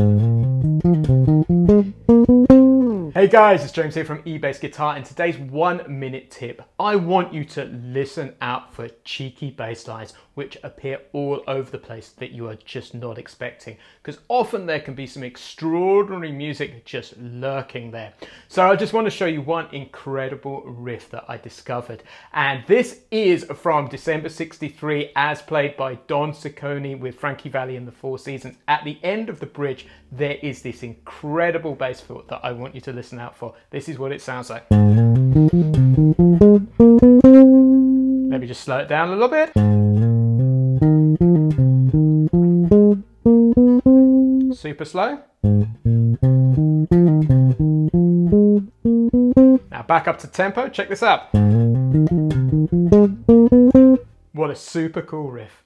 Mm-hmm. Hey guys, it's James here from eBass Guitar and today's one minute tip. I want you to listen out for cheeky bass lines which appear all over the place that you are just not expecting because often there can be some extraordinary music just lurking there. So I just want to show you one incredible riff that I discovered and this is from December 63 as played by Don Ciccone with Frankie Valli and the Four Seasons. At the end of the bridge there is this incredible bass fill that I want you to listen out for. This is what it sounds like. Maybe just slow it down a little bit. Super slow. Now back up to tempo, check this out. What a super cool riff.